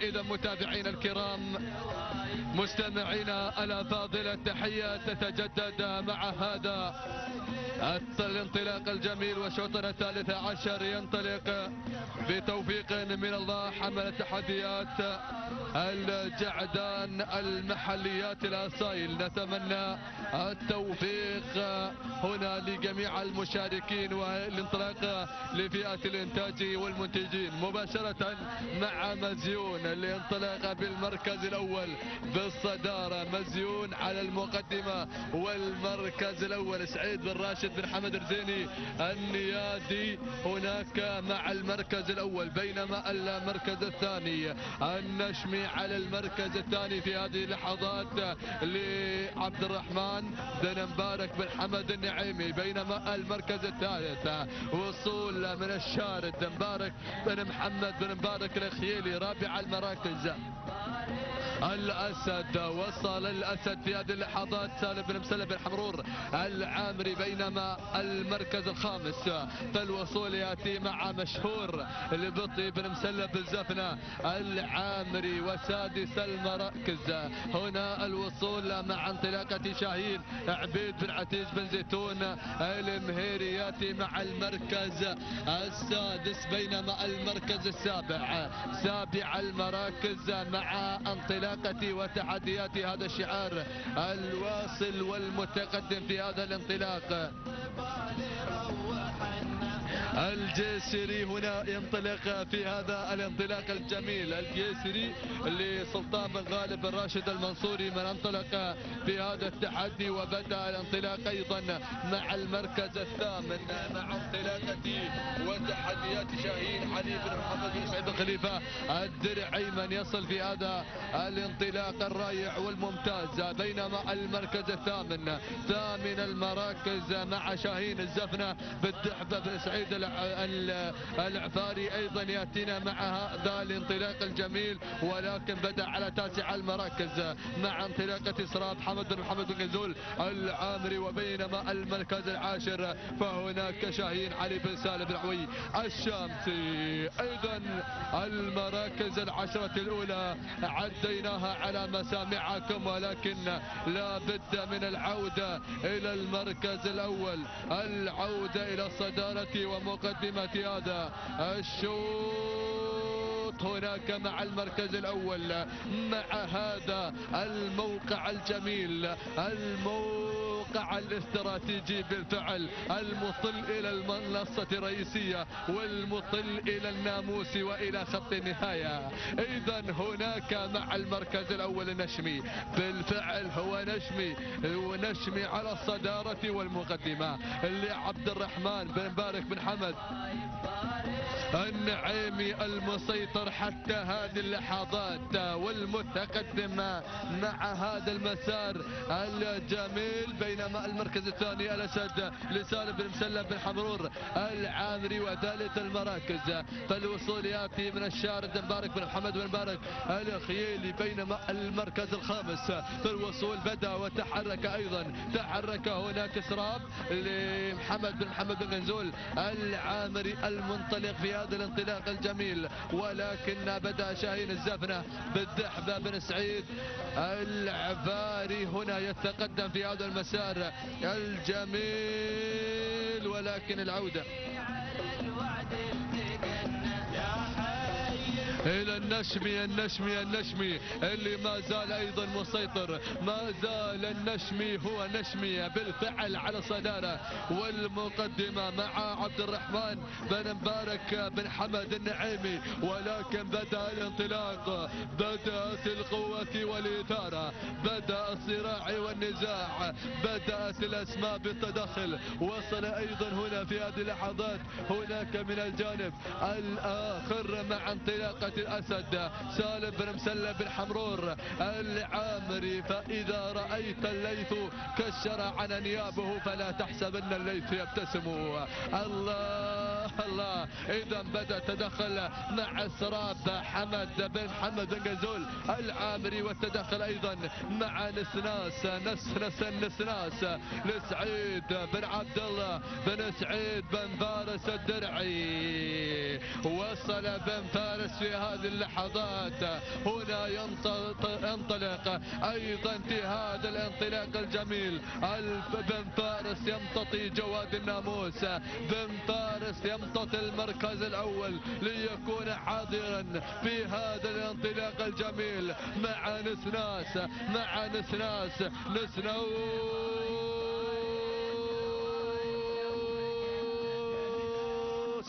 إذا متابعينا الكرام مستمعينا الأفاضل التحية تتجدد مع هذا الانطلاق الجميل وشوطنا الثالث عشر ينطلق بتوفيق من الله حمل التحديات الجعدان المحليات الأصايل نتمنى التوفيق هنا لجميع المشاركين والانطلاق لفئة الإنتاج والمنتجين مباشرة مع مزيون الانطلاق بالمركز الأول بالصدارة مزيون على المقدمة والمركز الأول سعيد بن راشد بن حمد رزيني النيادي. هناك مع المركز الأول بينما المركز الثاني. النشمي على المركز الثاني في هذه اللحظات لعبد الرحمن بن مبارك بن حمد النعيمي. بينما المركز الثالث وصول من الشارد مبارك بن محمد بن مبارك الخييلي رابع المراكز. الأسد وصل الأسد في هذه اللحظات سالم بن مسلم بن حمرور العامري. بينما المركز الخامس. فالوصول يأتي مع مشهور لبطي بن مسلم بن زفنه العامري وسادس المراكز. هنا الوصول مع انطلاقة شاهين عبيد بن عتيج بن زيتون المهيري. يأتي مع المركز السادس بينما المركز السابع. سابع المراكز مع انطلاقة وتحديات هذا الشعار الواصل والمتقدم في هذا الانطلاق. الجيسري هنا ينطلق في هذا الانطلاق الجميل. الجيسري لسلطان بن غالب بن راشد المنصوري من انطلق في هذا التحدي وبدأ الانطلاق أيضا مع المركز الثامن. مع شاهين علي بن محمد بن سعيد الخليفه الدرعي من يصل في هذا الانطلاق الرائع والممتاز بينما المركز الثامن ثامن المراكز مع شاهين الزفنة بالدحبه بن سعيد العفاري أيضا يأتينا مع هذا الانطلاق الجميل ولكن بدأ على تاسع المراكز مع انطلاقة اسراء محمد بن محمد بن غزول العامري وبينما المركز العاشر فهناك شاهين علي بن سالم العوي. الشامسي أيضا المراكز العشرة الأولى عديناها على مسامعكم ولكن لا بد من العودة إلى المركز الأول العودة إلى الصداره ومقدمة هذا الشوط هناك مع المركز الأول مع هذا الموقع الجميل الموقع الاستراتيجي بالفعل المطل إلى المنصة الرئيسية والمطل إلى الناموس وإلى خط النهاية. إذا هناك مع المركز الأول النشمي بالفعل هو نشمي ونشمي على الصدارة والمقدمة لعبد الرحمن بن مبارك بن حمد. النعيمي المسيطر حتى هذه اللحظات والمتقدم مع هذا المسار الجميل بينما المركز الثاني الأسد لسالم بن مسلم بن حمرور العامري وثالث المراكز فالوصول يأتي من الشارد مبارك بن محمد بن مبارك الخييلي بينما المركز الخامس فالوصول بدأ وتحرك أيضا. تحرك هناك إسراف لمحمد بن محمد بن غنزول العامري المنطلق في هذا الانطلاق الجميل ولكن بدا شاهين الزفنة بالدحبه بن سعيد العفاري هنا يتقدم في هذا المسار. الجميل ولكن العودة. إلى النشمي النشمي النشمي اللي ما زال أيضا مسيطر. ما زال النشمي هو نشمي بالفعل على صداره. والمقدمة مع عبد الرحمن بن مبارك بن حمد النعيمي. ولكن بدأ الانطلاق. بدأت القوة والإثارة. بدأ الصراع والنزاع. بدأت الأسماء بالتدخل وصل أيضا هنا في هذه اللحظات هناك من الجانب الآخر مع انطلاقه الأسد سالم بن مسلم بن حمرور العامري فإذا رأيت الليث كشر عن انيابه فلا تحسبن الليث يبتسم. الله! الله. إذا بدأ تدخل مع اسراف حمد بن حمد بن غزول العامري والتدخل أيضا مع نسناس نسنس النسناس لسعيد بن عبد الله بن سعيد بن فارس الدرعي. وصل بن فارس في هذه اللحظات. هنا ينطلق أيضا في هذا الانطلاق الجميل. بن فارس يمتطي جواد الناموس. بن فارس يمتطي المركز الأول ليكون حاضرا في هذا الانطلاق الجميل. مع نسناس مع نسناس نسناس.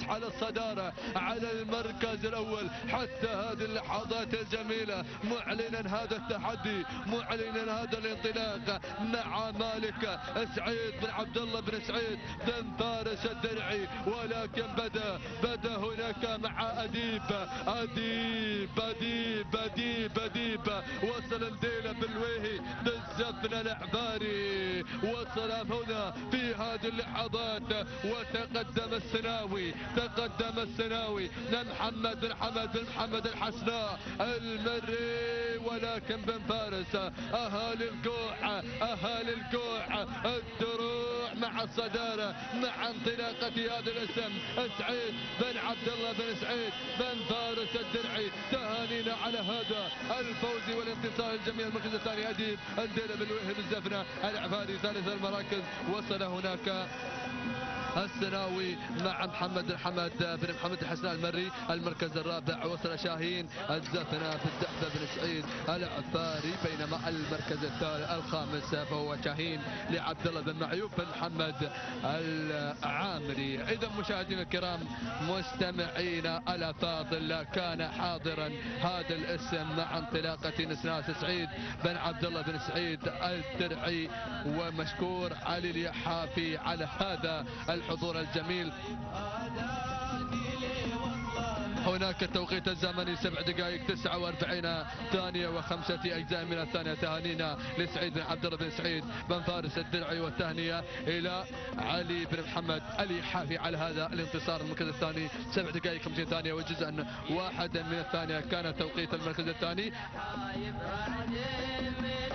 على الصدارة على المركز الأول. حتى هذه اللحظات الجميلة معلنا هذا التحدي معلنا هذا الانطلاق مع مالك سعيد بن عبد الله بن سعيد بن فارس الدرعي. ولكن بدأ بدأ هناك مع أديب أديب أديب أديب أديب. وصل نديله بالويهي بالزفن العباري وصل هنا في هذه اللحظات. وتقدم السناوي تقدم السناوي محمد بن حمد بن محمد الحسناء. المري ولكن بن فارس. اهالي الكوع اهالي الكوع الدروع مع الصدارة مع انطلاقة هذا الاسم. سعيد بن عبد الله بن سعيد. بن فارس الدرعي. تهانينا على هذا الفوز والانتصار الجميل المركز الثاني اديب انديله بالوهب الزفنه العفاري ثالث المراكز. وصل هناك السناوي مع محمد الحمد بن محمد الحسناء المري. المركز الرابع وصل شاهين. الزفنة بالدحبة بن سعيد. العفاري بينما المركز الثالث الخامس فهو شاهين لعبد الله بن معيوب بن محمد العامري. إذا مشاهدينا الكرام مستمعين الافاضل كان حاضرا. هذا الاسم مع انطلاقة نسناس سعيد بن عبد الله بن سعيد الدرعي ومشكور علي اليحافي على هذا الحضور الجميل. هناك التوقيت الزمني سبع دقائق 49 ثانية وخمسة أجزاء من الثانية تهانينا لسعيد بن عبد الله بن سعيد بن فارس الدرعي والتهنئة إلى علي بن محمد علي حافي على هذا الانتصار المركز الثاني. سبع دقائق 50 ثانية وجزءا واحدا من الثانية. كان توقيت المركز الثاني.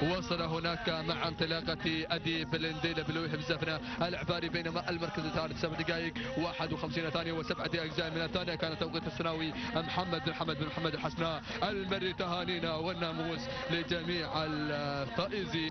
وصل هناك مع انطلاقة أديب الانديل بلويه بزفنة العباري بينما المركز الثالث. سبع دقائق 51 ثانية وسبعة أجزاء من الثانية. كان توقيت الثانوي محمد بن محمد بن محمد الحسناء المري تهانينا والناموس لجميع الفائزين.